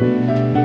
Música